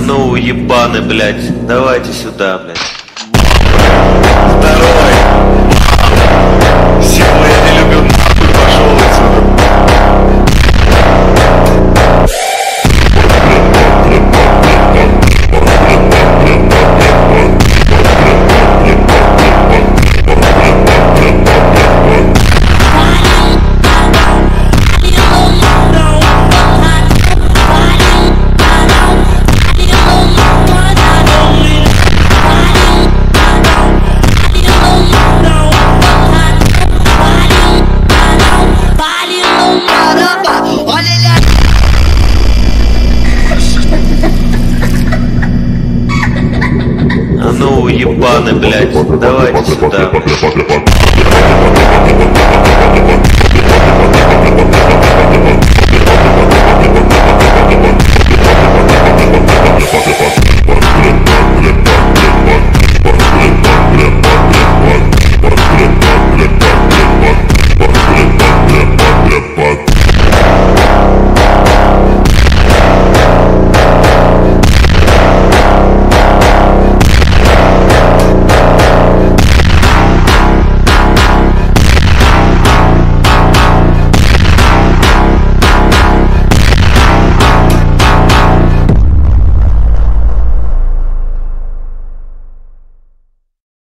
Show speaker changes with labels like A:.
A: ну, ебаны, блядь, давайте сюда, блядь. Ебаны, блядь, давайте сюда.